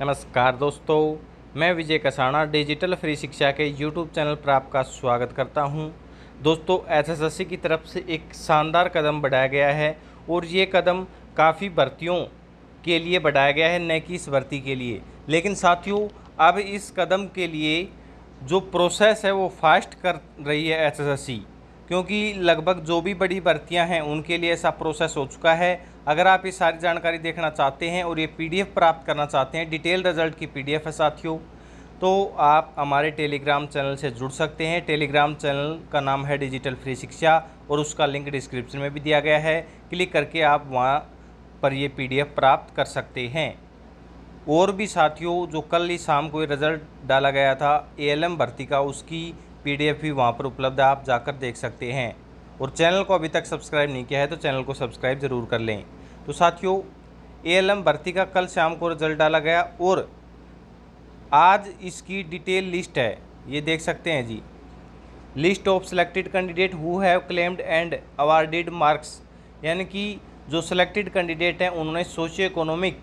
नमस्कार दोस्तों, मैं विजय कसाना डिजिटल फ्री शिक्षा के यूट्यूब चैनल पर आपका स्वागत करता हूँ। दोस्तों एसएसएससी की तरफ़ से एक शानदार कदम बढ़ाया गया है और ये कदम काफ़ी भर्तियों के लिए बढ़ाया गया है, न कि इस भर्ती के लिए। लेकिन साथियों, अब इस कदम के लिए जो प्रोसेस है वो फास्ट कर रही है एसएसएससी क्योंकि लगभग जो भी बड़ी भर्तियाँ हैं, उनके लिए ऐसा प्रोसेस हो चुका है। अगर आप ये सारी जानकारी देखना चाहते हैं और ये पीडीएफ प्राप्त करना चाहते हैं, डिटेल रिज़ल्ट की पीडीएफ है साथियों तो आप हमारे टेलीग्राम चैनल से जुड़ सकते हैं। टेलीग्राम चैनल का नाम है डिजिटल फ्री शिक्षा और उसका लिंक डिस्क्रिप्शन में भी दिया गया है। क्लिक करके आप वहाँ पर ये पीडीएफ प्राप्त कर सकते हैं। और भी साथियों, जो कल ही शाम को ये रिज़ल्ट डाला गया था, एएलएम भर्ती का, उसकी पीडीएफ भी वहाँ पर उपलब्ध है, आप जाकर देख सकते हैं। और चैनल को अभी तक सब्सक्राइब नहीं किया है तो चैनल को सब्सक्राइब ज़रूर कर लें। तो साथियों ए भर्ती का कल शाम को रिज़ल्ट डाला गया और आज इसकी डिटेल लिस्ट है, ये देख सकते हैं जी। List of selected candidate who have claimed and awarded marks, यानी कि जो सिलेक्टेड कैंडिडेट हैं, उन्होंने सोशियो इकोनॉमिक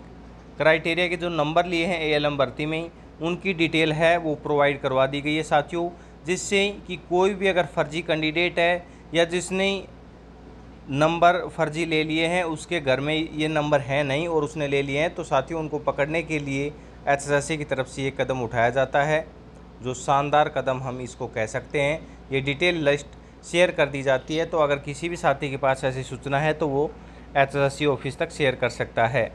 क्राइटेरिया के जो नंबर लिए हैं ए भर्ती में, उनकी डिटेल है, वो प्रोवाइड करवा दी गई है। साथियों जिससे कि कोई भी अगर फर्जी कैंडिडेट है या जिसने नंबर फर्जी ले लिए हैं, उसके घर में ये नंबर है नहीं और उसने ले लिए हैं तो साथियों, उनको पकड़ने के लिए एच की तरफ़ से ये कदम उठाया जाता है। जो शानदार कदम हम इसको कह सकते हैं, ये डिटेल लिस्ट शेयर कर दी जाती है। तो अगर किसी भी साथी के पास ऐसी सूचना है तो वो एच ऑफ़िस तक शेयर कर सकता है।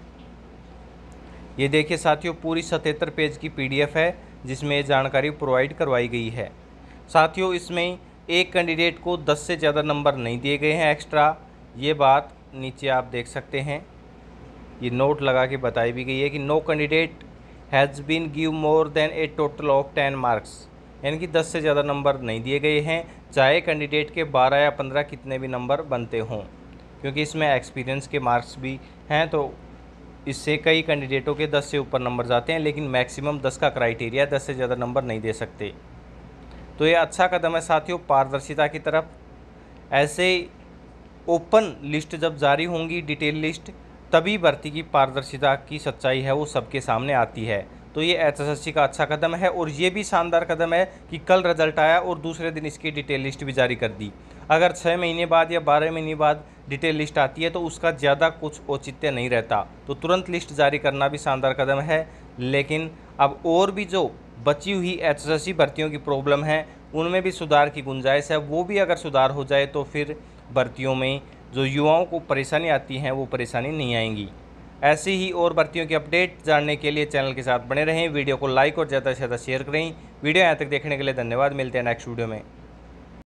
ये देखिए साथियों, पूरी सतहत्तर पेज की पीडीएफ है, जिसमें ये जानकारी प्रोवाइड करवाई गई है। साथियों, इसमें एक कैंडिडेट को 10 से ज़्यादा नंबर नहीं दिए गए हैं एक्स्ट्रा ये बात नीचे आप देख सकते हैं। ये नोट लगा के बताई भी गई है कि no candidate has been give more than a total of ten marks यानी कि 10 से ज़्यादा नंबर नहीं दिए गए हैं। चाहे कैंडिडेट के 12 या 15 कितने भी नंबर बनते हों। क्योंकि इसमें एक्सपीरियंस के मार्क्स भी हैं तो इससे कई कैंडिडेटों के 10 से ऊपर नंबर जाते हैं, लेकिन मैक्सिमम 10 का क्राइटेरिया 10 से ज़्यादा नंबर नहीं दे सकते। तो ये अच्छा कदम है साथियों, पारदर्शिता की तरफ़। ऐसे ओपन लिस्ट जब जारी होंगी, डिटेल लिस्ट, तभी भर्ती की पारदर्शिता की सच्चाई है, वो सबके सामने आती है। तो ये एस का अच्छा कदम है और ये भी शानदार कदम है कि कल रिज़ल्ट आया और दूसरे दिन इसकी डिटेल लिस्ट भी जारी कर दी। अगर छः महीने बाद या बारह महीने बाद डिटेल लिस्ट आती है तो उसका ज़्यादा कुछ औचित्य नहीं रहता। तो तुरंत लिस्ट जारी करना भी शानदार कदम है, लेकिन अब और भी जो बची हुई एच भर्तियों की प्रॉब्लम है, उनमें भी सुधार की गुंजाइश है। वो भी अगर सुधार हो जाए तो फिर भर्तियों में जो युवाओं को परेशानी आती हैं, वो परेशानी नहीं आएँगी। ऐसी ही और भर्तियों की अपडेट जानने के लिए चैनल के साथ बने रहें, वीडियो को लाइक और ज़्यादा से ज़्यादा शेयर करें। वीडियो यहाँ तक देखने के लिए धन्यवाद, मिलते हैं नेक्स्ट वीडियो में।